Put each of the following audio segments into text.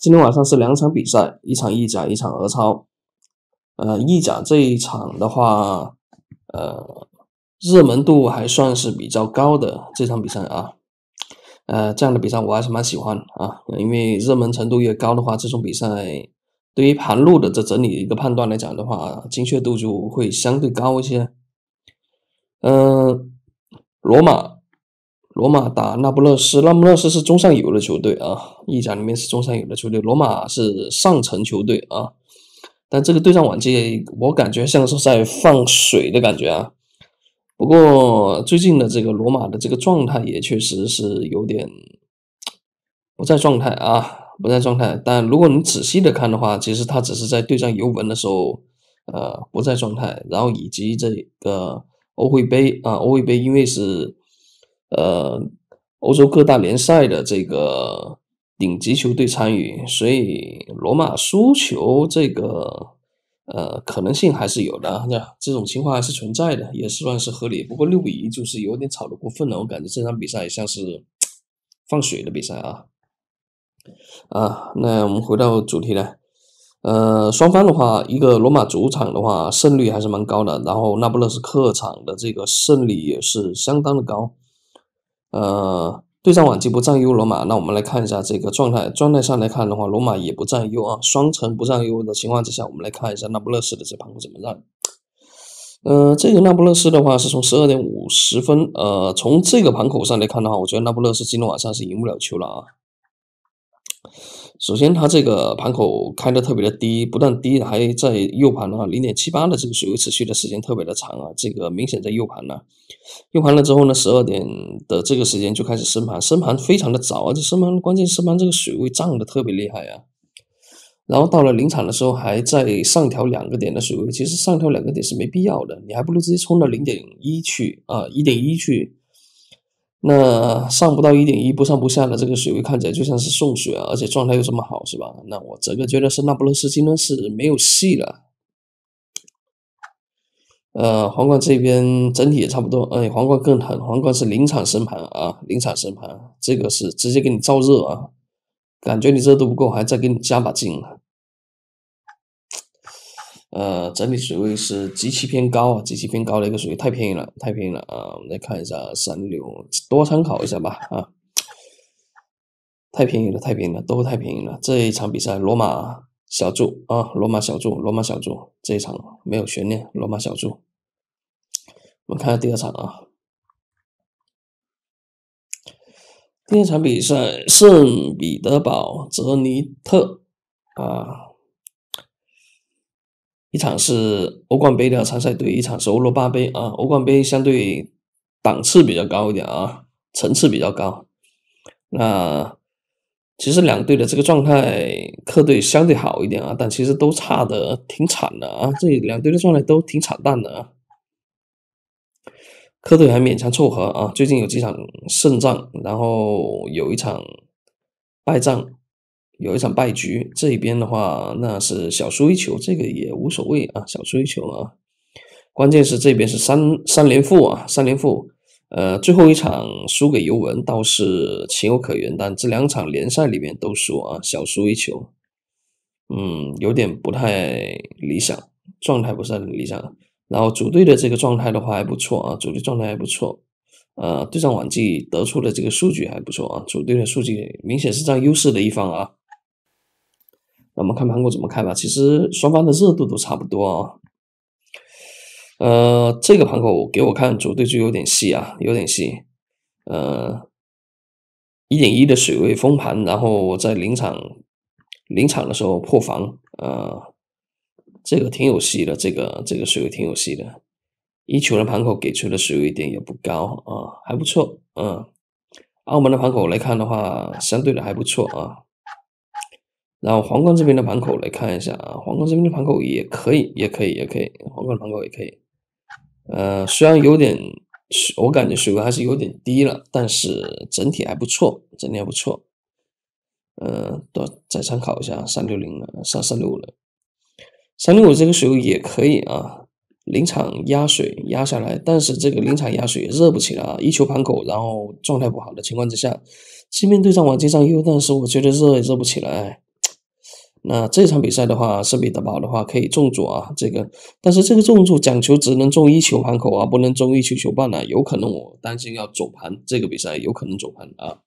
今天晚上是两场比赛，一场意甲，一场俄超。呃，意甲这一场的话，呃，热门度还算是比较高的这场比赛啊。呃，这样的比赛我还是蛮喜欢啊，因为热门程度越高的话，这种比赛对于盘路的这整体一个判断来讲的话，精确度就会相对高一些。嗯，罗马，罗马打那不勒斯，那不勒斯是中上游的球队啊，意甲里面是中上游的球队，罗马是上层球队啊。但这个对战晚绩，我感觉像是在放水的感觉啊。不过最近的这个罗马的这个状态也确实是有点不在状态啊，不在状态。但如果你仔细的看的话，其实他只是在对战尤文的时候，呃，不在状态。然后以及这个欧会杯啊，欧会杯因为是呃欧洲各大联赛的这个顶级球队参与，所以罗马输球这个。呃，可能性还是有的，这这种情况还是存在的，也是算是合理。不过六比一就是有点炒的过分了，我感觉这场比赛像是放水的比赛啊。啊，那我们回到主题来，呃，双方的话，一个罗马主场的话胜率还是蛮高的，然后那不勒斯客场的这个胜率也是相当的高，呃。对战往绩不占优罗马，那我们来看一下这个状态。状态上来看的话，罗马也不占优啊，双城不占优的情况之下，我们来看一下那不勒斯的这盘怎么样。呃，这个那不勒斯的话是从十二点五十分，呃，从这个盘口上来看的话，我觉得那不勒斯今天晚上是赢不了球了啊。首先，它这个盘口开的特别的低，不但低，还在右盘啊，零点七八的这个水位持续的时间特别的长啊，这个明显在右盘呢。右盘了之后呢，十二点的这个时间就开始升盘，升盘非常的早，而且升盘关键升盘这个水位涨的特别厉害啊。然后到了临场的时候，还在上调两个点的水位，其实上调两个点是没必要的，你还不如直接冲到零点一去啊，一点一去。那上不到一点一，不上不下的这个水位看起来就像是送水啊，而且状态又这么好，是吧？那我整个觉得是那不勒斯今天是没有戏了。呃，皇冠这边整体也差不多，哎，皇冠更狠，皇冠是临场升盘啊，临场升盘，这个是直接给你造热啊，感觉你热度不够，还再给你加把劲。呃，整体水位是极其偏高啊，极其偏高的一个水位，太便宜了，太便宜了啊！我们来看一下三六，多参考一下吧啊，太便宜了，太便宜了，都太便宜了。这一场比赛，罗马小注啊，罗马小注，罗马小注，这一场没有悬念，罗马小注。我们看下第二场啊，第二场比赛，圣彼得堡泽尼特啊。一场是欧冠杯的参赛队，一场是欧罗巴杯啊。欧冠杯相对档次比较高一点啊，层次比较高。那其实两队的这个状态，客队相对好一点啊，但其实都差的挺惨的啊。这两队的状态都挺惨淡的啊。客队还勉强凑合啊，最近有几场胜仗，然后有一场败仗。有一场败局，这边的话那是小输一球，这个也无所谓啊，小输一球啊。关键是这边是三三连负啊，三连负。呃，最后一场输给尤文倒是情有可原，但这两场联赛里面都输啊，小输一球，嗯，有点不太理想，状态不是很理想。然后主队的这个状态的话还不错啊，主队状态还不错。呃，对战晚季得出的这个数据还不错啊，主队的数据明显是占优势的一方啊。我们看盘口怎么看吧。其实双方的热度都差不多啊。呃，这个盘口给我看主队就有点细啊，有点细。呃，一点一的水位封盘，然后在临场临场的时候破防，呃，这个挺有戏的，这个这个水位挺有戏的。一球的盘口给出的水位点也不高啊，还不错。嗯，澳门的盘口来看的话，相对的还不错啊。然后皇冠这边的盘口来看一下啊，皇冠这边的盘口也可以，也可以，也可以，皇冠盘口也可以。呃，虽然有点，我感觉水位还是有点低了，但是整体还不错，整体还不错。呃，多再参考一下三六零了，上三六五了，三六五这个水位也可以啊，临场压水压下来，但是这个临场压水热不起来啊，一球盘口，然后状态不好的情况之下，即便对战晚经上优，但是我觉得热也热不起来。那这场比赛的话，圣彼得堡的话可以重注啊，这个，但是这个重注讲求只能中一球盘口啊，不能中一球球半啊，有可能我担心要走盘，这个比赛有可能走盘啊。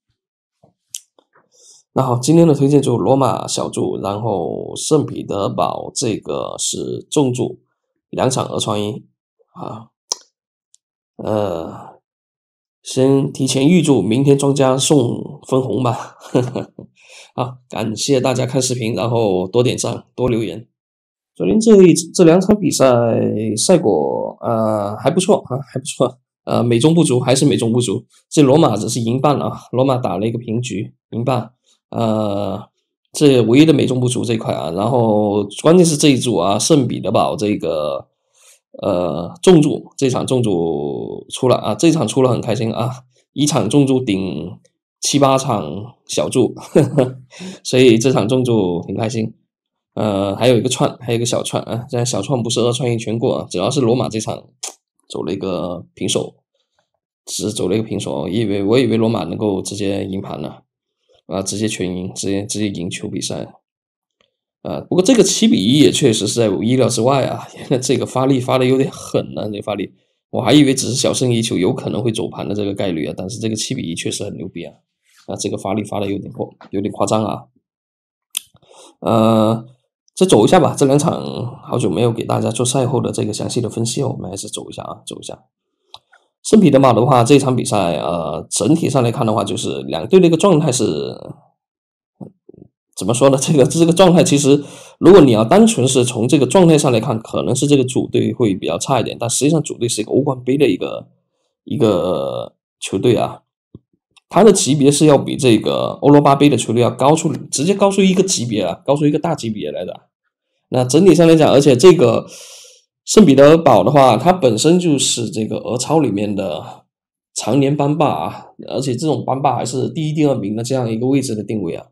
那好，今天的推荐就罗马小注，然后圣彼得堡这个是重注，两场二创一啊，呃，先提前预祝明天庄家送分红吧。呵 呵好，感谢大家看视频，然后多点赞，多留言。昨天这一这两场比赛赛果啊还不错啊，还不错。呃，美中不足，还是美中不足。这罗马只是赢半了啊，罗马打了一个平局，赢半。呃，这唯一的美中不足这一块啊。然后关键是这一组啊，圣彼得堡这个呃重注，这场重注出了啊，这场出了很开心啊，一场重注顶。七八场小注，所以这场重注挺开心。呃，还有一个串，还有一个小串啊。这小串不是二串一全过啊，主要是罗马这场走了一个平手，只走了一个平手。以为我以为罗马能够直接赢盘呢，啊，直接全赢，直接直接赢球比赛。啊，不过这个七比一也确实是在我意料之外啊。这个发力发的有点狠呢，这发力，我还以为只是小胜一球，有可能会走盘的这个概率啊。但是这个七比一确实很牛逼啊。啊，这个发力发的有点过，有点夸张啊。呃，再走一下吧，这两场好久没有给大家做赛后的这个详细的分析，我们还是走一下啊，走一下。圣彼得堡的话，这场比赛呃，整体上来看的话，就是两队的一个状态是怎么说呢？这个这个状态其实，如果你要单纯是从这个状态上来看，可能是这个主队会比较差一点，但实际上主队是一个欧冠杯的一个一个球队啊。它的级别是要比这个欧罗巴杯的球队要高出，直接高出一个级别啊，高出一个大级别来的。那整体上来讲，而且这个圣彼得堡的话，它本身就是这个俄超里面的常年班霸啊，而且这种班霸还是第一、第二名的这样一个位置的定位啊。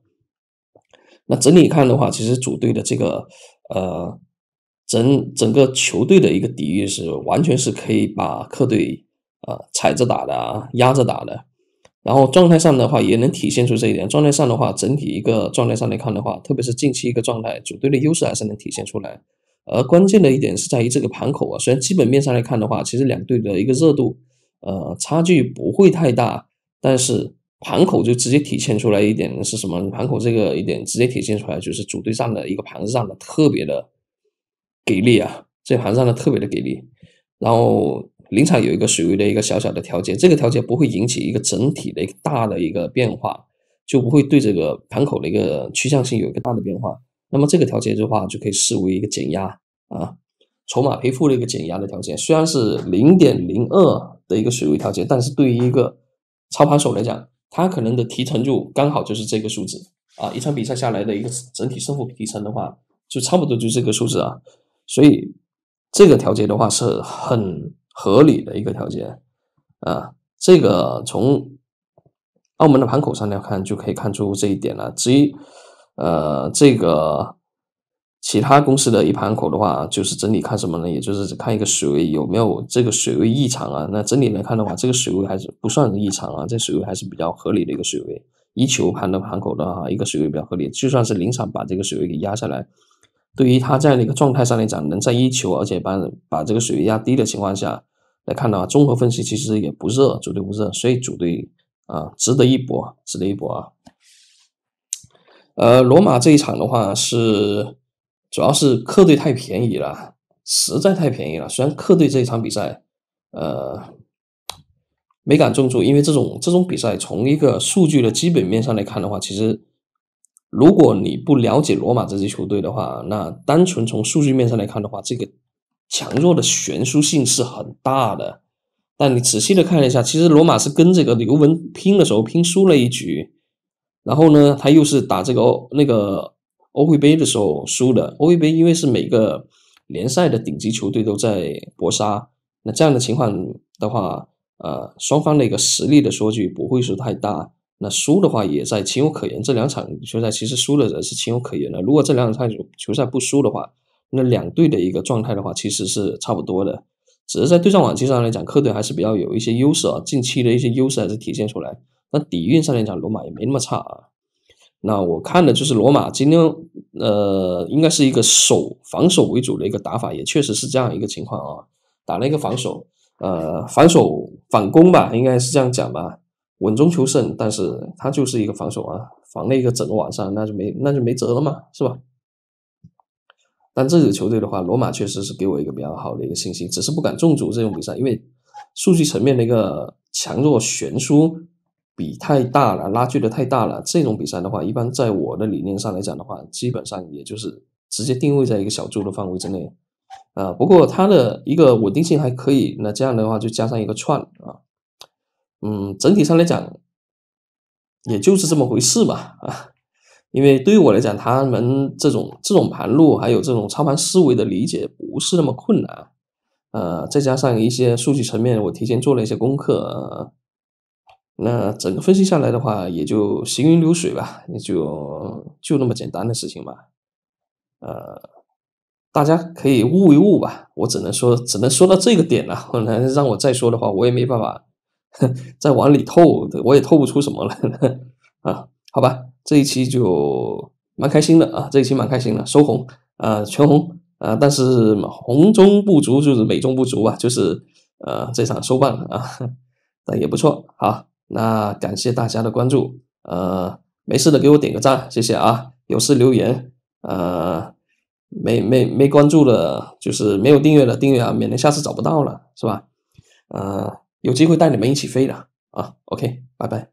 那整体看的话，其实主队的这个呃整整个球队的一个底蕴是完全是可以把客队啊踩着打的啊，压着打的。然后状态上的话也能体现出这一点。状态上的话，整体一个状态上来看的话，特别是近期一个状态，主队的优势还是能体现出来。而关键的一点是在于这个盘口啊，虽然基本面上来看的话，其实两队的一个热度，呃，差距不会太大，但是盘口就直接体现出来一点是什么？盘口这个一点直接体现出来就是主队上的一个盘子上的特别的给力啊，这盘上的特别的给力，然后。临场有一个水位的一个小小的调节，这个调节不会引起一个整体的一个大的一个变化，就不会对这个盘口的一个趋向性有一个大的变化。那么这个调节的话，就可以视为一个减压啊，筹码赔付的一个减压的调节。虽然是零点零二的一个水位调节，但是对于一个操盘手来讲，他可能的提成就刚好就是这个数字啊。一场比赛下来的一个整体胜负提成的话，就差不多就这个数字啊。所以这个调节的话是很。合理的一个条件啊，这个从澳门的盘口上来看就可以看出这一点了。至于呃这个其他公司的一盘口的话，就是整体看什么呢？也就是看一个水位有没有这个水位异常啊。那整体来看的话，这个水位还是不算异常啊，这水位还是比较合理的一个水位。一球盘的盘口的话，一个水位比较合理，就算是临场把这个水位给压下来。对于他这样的一个状态上来讲，能在一球，而且把把这个水位压低的情况下来看的话，综合分析其实也不热，主队不热，所以主队啊值得一搏，值得一搏啊。呃，罗马这一场的话是主要是客队太便宜了，实在太便宜了。虽然客队这一场比赛呃没敢重注，因为这种这种比赛从一个数据的基本面上来看的话，其实。如果你不了解罗马这支球队的话，那单纯从数据面上来看的话，这个强弱的悬殊性是很大的。但你仔细的看了一下，其实罗马是跟这个尤文拼的时候拼输了一局，然后呢，他又是打这个欧那个欧会杯的时候输的。欧会杯因为是每个联赛的顶级球队都在搏杀，那这样的情况的话，呃，双方的一个实力的差距不会是太大。那输的话也在情有可原，这两场球赛其实输的人是情有可原的。如果这两场球赛不输的话，那两队的一个状态的话其实是差不多的，只是在对战往绩上来讲，客队还是比较有一些优势啊，近期的一些优势还是体现出来。那底蕴上来讲，罗马也没那么差啊。那我看的就是罗马今天呃，应该是一个守防守为主的一个打法，也确实是这样一个情况啊。打了一个防守，呃，防守反攻吧，应该是这样讲吧，稳中求胜。但是他就是一个防守啊，防了一个整个晚上，那就没那就没辙了嘛，是吧？但这支球队的话，罗马确实是给我一个比较好的一个信心，只是不敢重注这种比赛，因为数据层面的一个强弱悬殊比太大了，拉锯的太大了。这种比赛的话，一般在我的理念上来讲的话，基本上也就是直接定位在一个小注的范围之内。啊，不过它的一个稳定性还可以，那这样的话就加上一个串啊，嗯，整体上来讲，也就是这么回事吧啊。因为对于我来讲，他们这种这种盘路还有这种操盘思维的理解不是那么困难，呃，再加上一些数据层面，我提前做了一些功课，那整个分析下来的话，也就行云流水吧，也就就那么简单的事情吧，呃，大家可以悟一悟吧，我只能说只能说到这个点了，可能让我再说的话，我也没办法 再往里透，我也透不出什么了 啊，好吧。这一期就蛮开心的啊，这一期蛮开心的，收红啊，全红啊，但是红中不足就是美中不足吧，就是呃这场收棒啊，但也不错。好，那感谢大家的关注，呃，没事的给我点个赞，谢谢啊。有事留言，呃，没没没关注的，就是没有订阅的订阅啊，免得下次找不到了，是吧？呃，有机会带你们一起飞的啊。OK，拜拜。